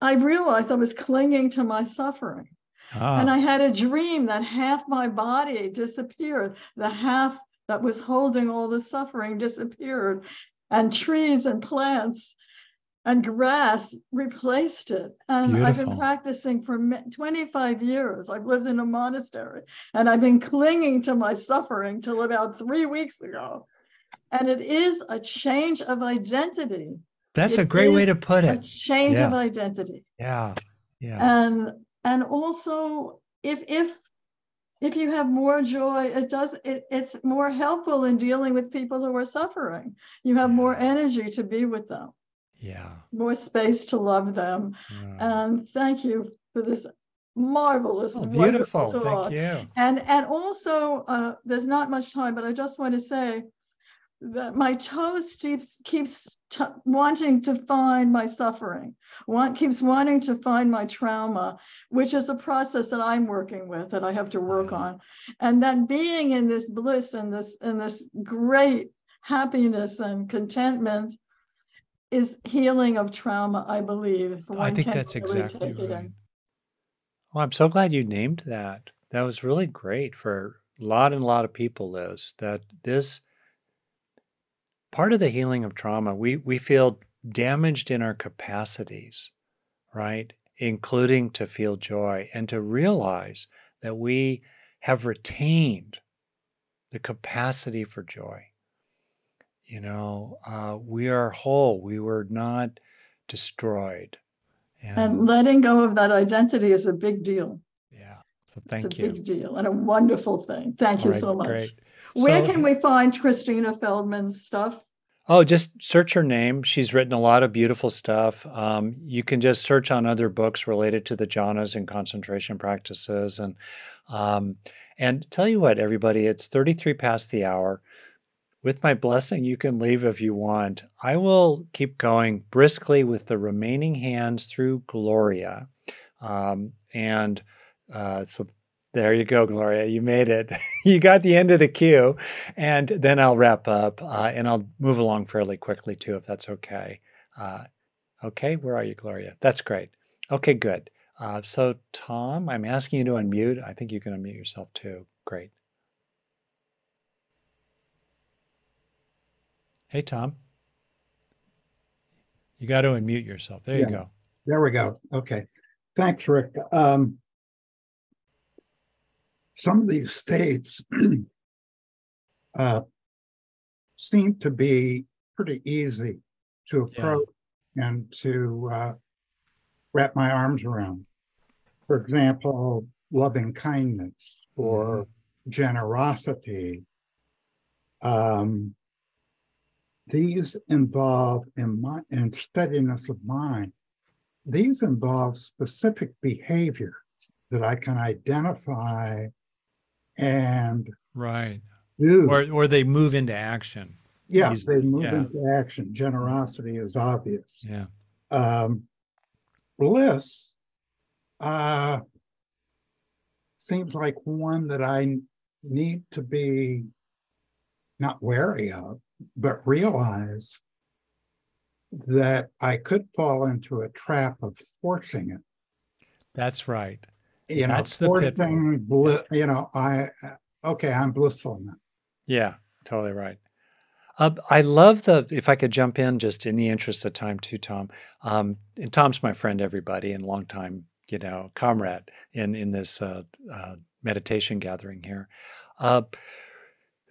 I realized I was clinging to my suffering. Ah. And I had a dream that half my body disappeared, the half that was holding all the suffering disappeared, and trees and plants and grass replaced it. And Beautiful. I've been practicing for 25 years. I've lived in a monastery and I've been clinging to my suffering till about three weeks ago. And it is a change of identity. That's it a great way to put it. change yeah. of identity. Yeah. Yeah. And and also if if if you have more joy, it does it, it's more helpful in dealing with people who are suffering. You have more energy to be with them yeah. More space to love them. Yeah. and thank you for this marvelous oh, beautiful. thank you. And and also uh, there's not much time but i just want to say that my toes keeps keeps t- wanting to find my suffering want keeps wanting to find my trauma which is a process that i'm working with that i have to work on. And then being in this bliss and this in this great happiness and contentment is healing of trauma, I believe. I think that's really exactly right. Well, I'm so glad you named that. That was really great for a lot and a lot of people, Liz, that this part of the healing of trauma, we, we feel damaged in our capacities, right? Including to feel joy and to realize that we have retained the capacity for joy. You know, uh, we are whole. We were not destroyed. And, and, letting go of that identity is a big deal. Yeah. So thank it's you. a big deal and a wonderful thing. Thank All you right, so much. Great. Where so, can we find Christina Feldman's stuff? Oh, just search her name. She's written a lot of beautiful stuff. Um, you can just search on other books related to the jhanas and concentration practices. And um, and tell you what, everybody, it's 33 past the hour with my blessing, you can leave if you want. I will keep going briskly with the remaining hands through Gloria. Um, and uh, so there you go, Gloria. You made it. you got the end of the queue. And then I'll wrap up uh, and I'll move along fairly quickly too, if that's okay. Uh, okay, where are you, Gloria? That's great. Okay, good. Uh, so, Tom, I'm asking you to unmute. I think you can unmute yourself too. Great. Hey, Tom. You got to unmute yourself. There yeah. you go. There we go. Okay. Thanks, Rick. Um, some of these states uh, seem to be pretty easy to approach yeah. and to uh, wrap my arms around. For example, loving kindness or mm-hmm. generosity, um, these involve in my in steadiness of mind. These involve specific behaviors that I can identify and right do. Or or they move into action. Yes, they move yeah. into action. Generosity is obvious. Yeah. Um, bliss uh, seems like one that I need to be not wary of, but realize that I could fall into a trap of forcing it. That's right. You know, That's the forcing, bli- you know, I, okay, I'm blissful now. Yeah, totally right. Uh, I love the, if I could jump in just in the interest of time too, Tom. Um, and Tom's my friend, everybody, and longtime, you know, comrade in, in this uh, uh, meditation gathering here.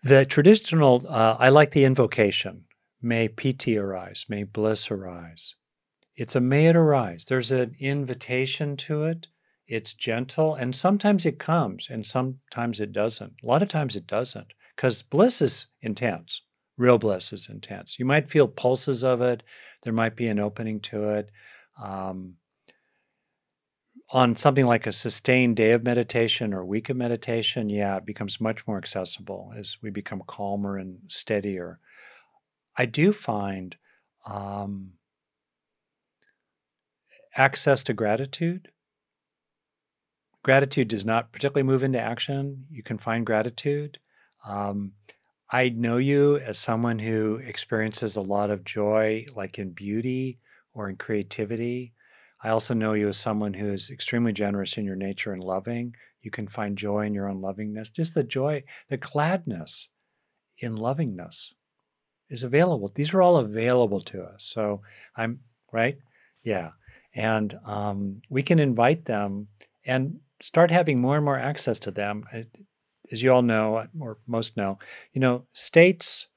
The traditional, uh, I like the invocation, may piti arise, may bliss arise. It's a may it arise. There's an invitation to it. It's gentle, and sometimes it comes, and sometimes it doesn't. A lot of times it doesn't, because bliss is intense. Real bliss is intense. You might feel pulses of it. There might be an opening to it. Um, on something like a sustained day of meditation or week of meditation, yeah, it becomes much more accessible as we become calmer and steadier. I do find um, access to gratitude. Gratitude does not particularly move into action. You can find gratitude. Um, I know you as someone who experiences a lot of joy, like in beauty or in creativity. I also know you as someone who is extremely generous in your nature and loving. You can find joy in your own lovingness. Just the joy, the gladness in lovingness is available. These are all available to us. So I'm right. Yeah. And um, we can invite them and start having more and more access to them. As you all know, or most know, you know, states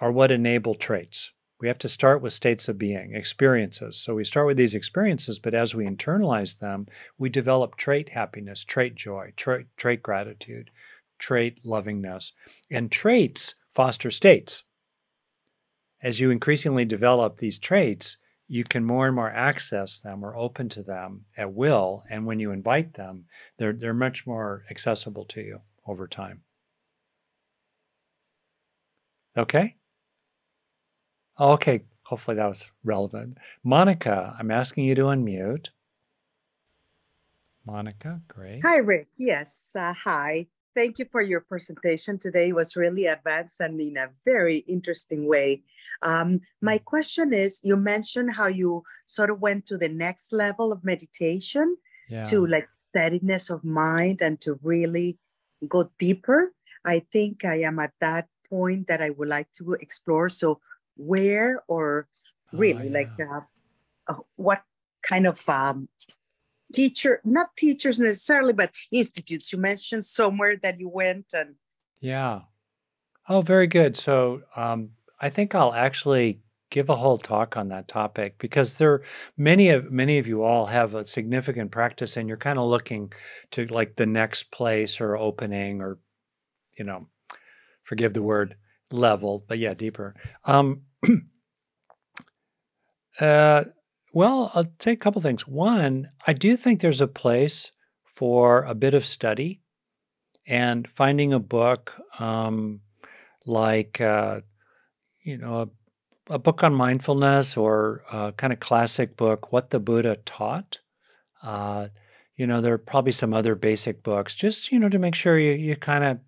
are what enable traits. We have to start with states of being, experiences. So we start with these experiences, but as we internalize them, we develop trait happiness, trait joy, trait, trait gratitude, trait lovingness. And traits foster states. As you increasingly develop these traits, you can more and more access them or open to them at will. And when you invite them, they're, they're much more accessible to you over time. Okay? Okay, hopefully that was relevant. Monica, I'm asking you to unmute. Monica, great. Hi, Rick. Yes, uh, hi. Thank you for your presentation today. It was really advanced and in a very interesting way. Um, my question is, you mentioned how you sort of went to the next level of meditation Yeah. to like steadiness of mind and to really go deeper. I think I am at that point that I would like to explore. So where or Oh, really like yeah. uh, uh, what kind of um, teacher, not teachers necessarily, but institutes. You mentioned somewhere that you went and Yeah. Oh, very good. So um, I think I'll actually give a whole talk on that topic because there many of many of you all have a significant practice and you're kind of looking to like the next place or opening or you know forgive the word level but yeah deeper um uh well i'll say a couple things. One i do think there's a place for a bit of study and finding a book um, like uh, you know a, a book on mindfulness or a kind of classic book what the buddha taught. Uh, you know there are probably some other basic books just you know to make sure you, you kind of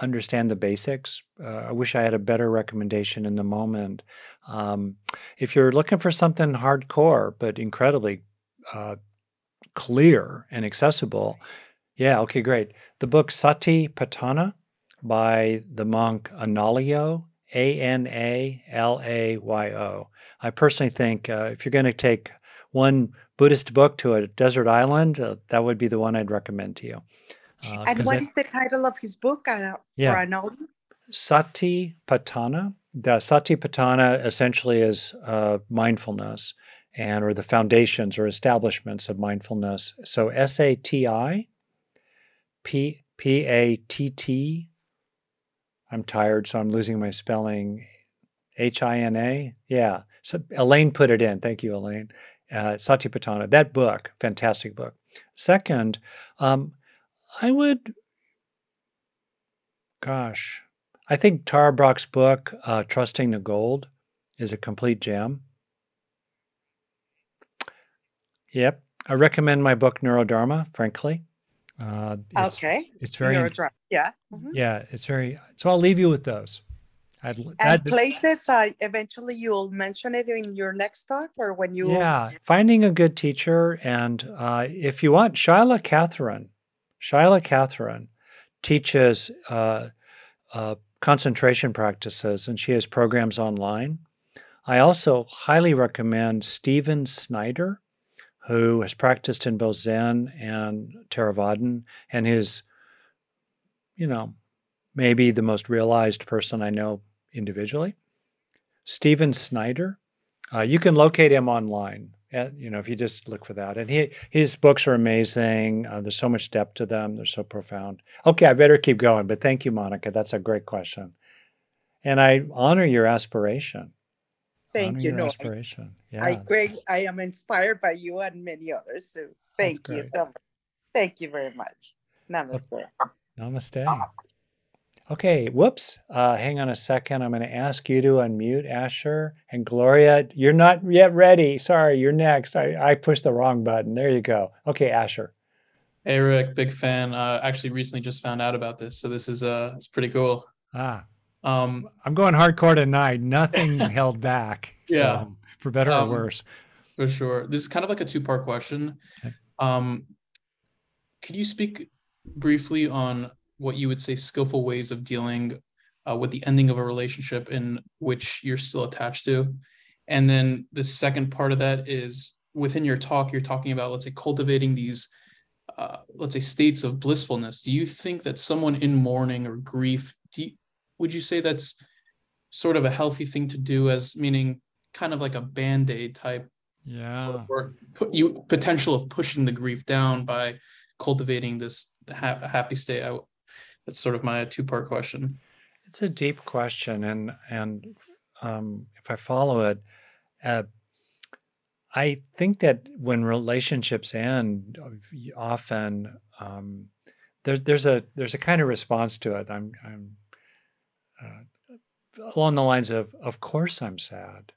understand the basics uh, i wish i had a better recommendation in the moment um, if you're looking for something hardcore but incredibly uh, clear and accessible yeah okay great the book Satipatthana by the monk Analayo, A N A L A Y O. I personally think uh, if you're going to take one Buddhist book to a desert island, uh, that would be the one I'd recommend to you. Uh, and what it- is the title of his book? Uh, Yeah. For an audience? Sati Patana. The Satipatthana essentially is uh, mindfulness and or the foundations or establishments of mindfulness. So S A T I P P A T T. I'm tired, so I'm losing my spelling. H I N A. Yeah. So Elaine put it in. Thank you, Elaine. Uh, Satipatthana. That book, fantastic book. Second, um, I would, gosh, I think Tara Brach's book, uh, Trusting the Gold, is a complete gem. Yep. I recommend my book, Neurodharma, frankly. Uh, it's, okay. It's very, Yeah. Mhm. yeah, it's very, so I'll leave you with those. I'd, And that, places, uh, eventually you'll mention it in your next talk or when you. yeah, finding a good teacher. And uh, if you want, Shaila Catherine, Shaila Catherine teaches uh, uh, concentration practices and she has programs online. I also highly recommend Stephen Snyder, who has practiced in both Zen and Theravadan and is, you know, maybe the most realized person I know individually. Stephen Snyder, uh, you can locate him online. You know, if you just look for that, and he his books are amazing. Uh, there's so much depth to them. They're so profound. Okay, I better keep going. But thank you, Monica. That's a great question, and I honor your aspiration. Thank honor you. No, I- aspiration. Yeah. I, Greg, I am inspired by you and many others. So thank you so much. Thank you very much. Namaste. Namaste. Okay, whoops. Uh, hang on a second. I'm going to ask you to unmute Asher and Gloria. You're not yet ready. Sorry, you're next. I, I pushed the wrong button. There you go. Okay, Asher. Hey Rick, big fan. Uh, actually, recently just found out about this, so this is uh, it's pretty cool. Ah, Um, I'm going hardcore tonight. Nothing held back. Yeah. So, for better Um, or worse. for sure. This is kind of like a two-part question. Okay. Um, could you speak briefly on what you would say skillful ways of dealing uh, with the ending of a relationship in which you're still attached to? And then the second part of that is within your talk, you're talking about, let's say, cultivating these, uh, let's say, states of blissfulness. Do you think that someone in mourning or grief, do you, would you say that's sort of a healthy thing to do as meaning kind of like a band-aid type Yeah. or put you potential of pushing the grief down by cultivating this ha- happy state I, that's sort of my two-part question It's a deep question, and and um, if I follow it, uh, I think that when relationships end, often um, there's there's a there's a kind of response to it. I'm I'm uh, along the lines of, of course I'm sad,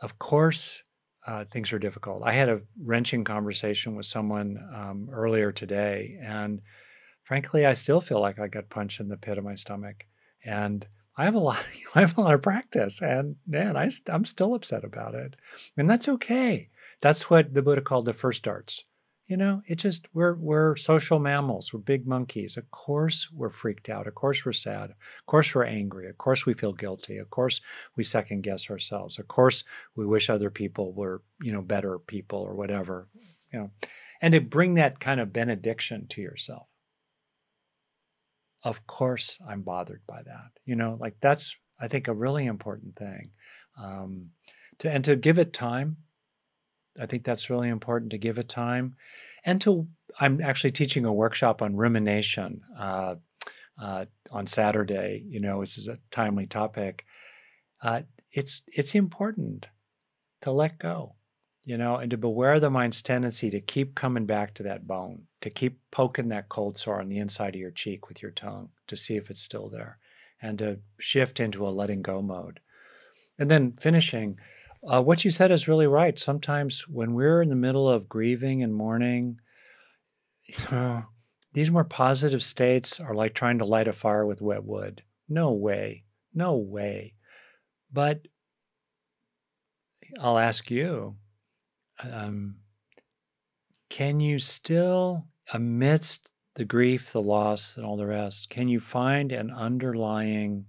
of course uh, things are difficult. I had a wrenching conversation with someone um, earlier today, and frankly, I still feel like I got punched in the pit of my stomach, and I have a lot. I have a lot of practice, and man, I, I'm still upset about it, and that's okay. That's what the Buddha called the first darts. You know, it just we're we're social mammals. We're big monkeys. Of course, we're freaked out. Of course, we're sad. Of course, we're angry. Of course, we feel guilty. Of course, we second guess ourselves. Of course, we wish other people were you know better people or whatever. You know, and to bring that kind of benediction to yourself of course i'm bothered by that you know like that's i think a really important thing um, to and to give it time. I think that's really important to give it time. And to i'm actually teaching a workshop on rumination uh, uh, on saturday you know this is a timely topic. Uh, it's it's important to let go you know, and to beware the mind's tendency to keep coming back to that bone, to keep poking that cold sore on the inside of your cheek with your tongue to see if it's still there, and to shift into a letting go mode. And then finishing, uh, what you said is really right. Sometimes when we're in the middle of grieving and mourning, you know, these more positive states are like trying to light a fire with wet wood. No way. No way. But I'll ask you um, can you still, amidst the grief, the loss, and all the rest, can you find an underlying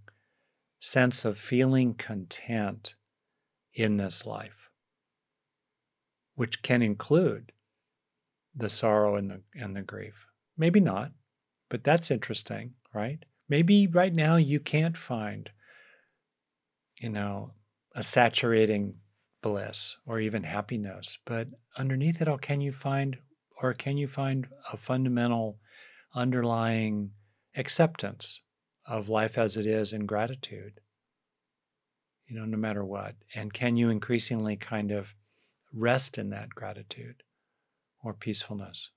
sense of feeling content in this life, which can include the sorrow and the and the grief? Maybe not, but that's interesting, right? Maybe right now you can't find, you know, a saturating bliss or even happiness but underneath it all can you find or can you find a fundamental underlying acceptance of life as it is and gratitude you know no matter what? And can you increasingly kind of rest in that gratitude or peacefulness?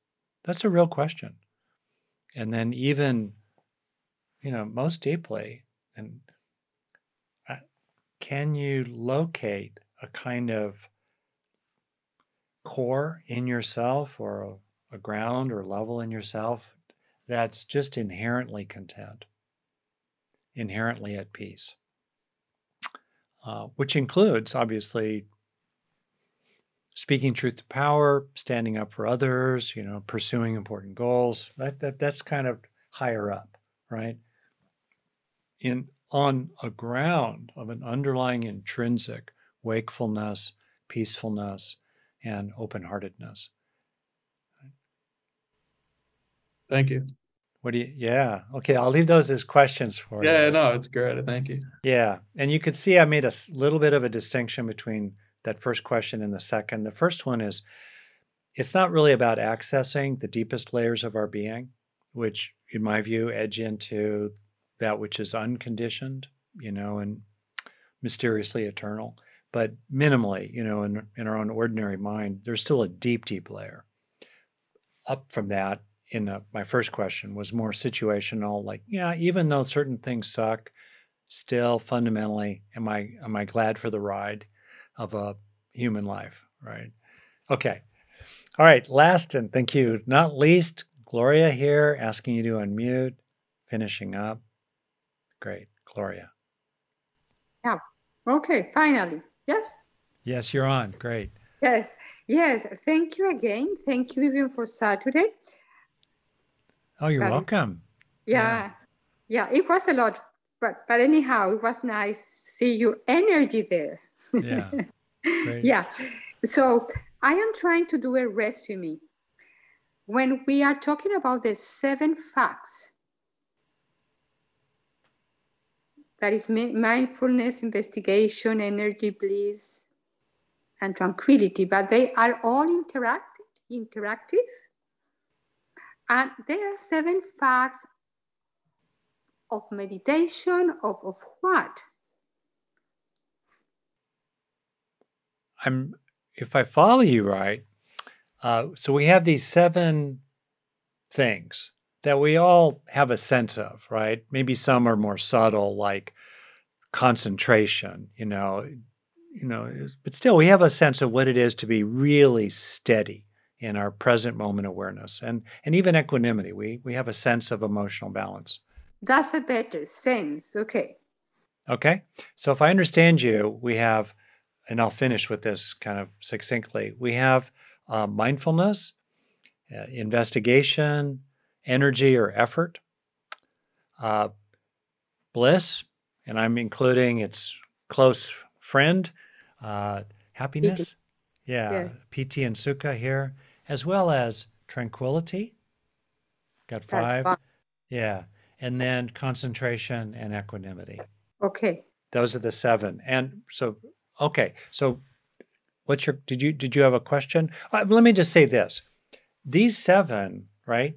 That's a real question. And then even you know most deeply and uh, can you locate a kind of core in yourself or a, a, ground or level in yourself that's just inherently content, inherently at peace. uh, which includes obviously speaking truth to power, standing up for others, you know, pursuing important goals. That, that that's kind of higher up, right? In on a ground of an underlying intrinsic wakefulness, peacefulness, and open-heartedness. Thank you. What do you? Yeah. Okay. I'll leave those as questions for yeah, you. Yeah. No, it's great. Thank you. Yeah, and you could see I made a little bit of a distinction between that first question and the second. The first one is it's not really about accessing the deepest layers of our being, which, in my view, edge into that which is unconditioned, you know, and mysteriously eternal. But minimally, you know, in, in our own ordinary mind, there's still a deep, deep layer. Up from that, in the, my first question, was more situational. Like, yeah, even though certain things suck, still fundamentally, am I am I glad for the ride? of a human life, right? Okay. All right. Last and thank you, not least, Gloria here asking you to unmute, finishing up. Great. Gloria. Yeah. Okay. Finally. Yes. Yes, you're on. Great. Yes. Yes. Thank you again. Thank you even for Saturday. Oh, you're but, welcome. Yeah, yeah. Yeah. It was a lot, but but anyhow, it was nice to see your energy there. Yeah. yeah. So I am trying to do a resume. When we are talking about the seven facts, that is mindfulness, investigation, energy, bliss, and tranquility, but they are all interactive, interactive. And there are seven facts of meditation, of, of what? I'm if I follow you right, uh, so we have these seven things that we all have a sense of, right? Maybe some are more subtle, like concentration, you know, you know, but still we have a sense of what it is to be really steady in our present moment awareness and and even equanimity. We we have a sense of emotional balance. That's a better sense. Okay. Okay. So if I understand you, we have and I'll finish with this kind of succinctly. We have uh, mindfulness, uh, investigation, energy or effort, uh, bliss, and I'm including its close friend, uh, happiness. Yeah, yeah, piti and sukha here, as well as tranquility. Got five. Yeah, and then concentration and equanimity. Okay. Those are the seven. And so Okay, so what's your did you did you have a question? Uh, let me just say this: these seven, right?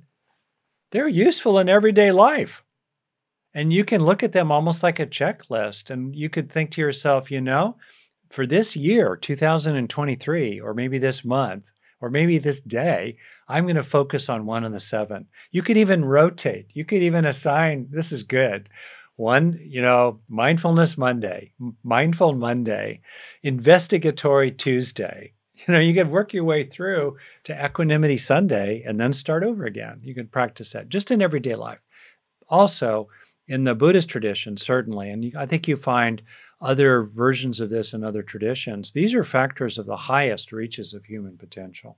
They're useful in everyday life, and you can look at them almost like a checklist, and you could think to yourself, you know, for this year, 2023, or maybe this month, or maybe this day, I'm going to focus on one of the seven. You could even rotate. You could even assign. This is good one, you know, mindfulness Monday, mindful Monday, investigatory Tuesday. You know, you could work your way through to equanimity Sunday and then start over again. You can practice that just in everyday life. Also, in the Buddhist tradition, certainly, and I think you find other versions of this in other traditions, these are factors of the highest reaches of human potential.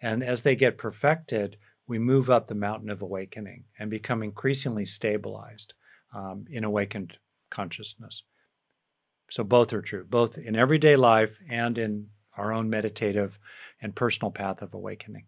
And as they get perfected, we move up the mountain of awakening and become increasingly stabilized um, in awakened consciousness. So both are true, both in everyday life and in our own meditative and personal path of awakening.